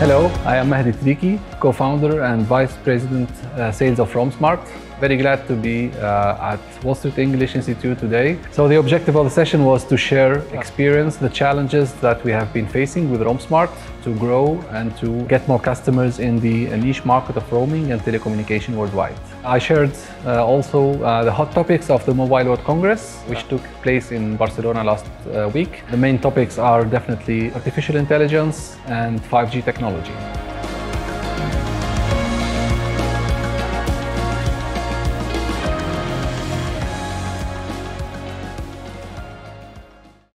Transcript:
Hello, I am Mehdi Triki, co-founder and vice president uh, sales of RoamSmart. Very glad to be uh, at Wall Street English Institute today. So the objective of the session was to share experience, the challenges that we have been facing with RoamSmart to grow and to get more customers in the niche market of roaming and telecommunication worldwide. I shared uh, also uh, the hot topics of the Mobile World Congress, which took place in Barcelona last uh, week. The main topics are definitely artificial intelligence and 5G technology.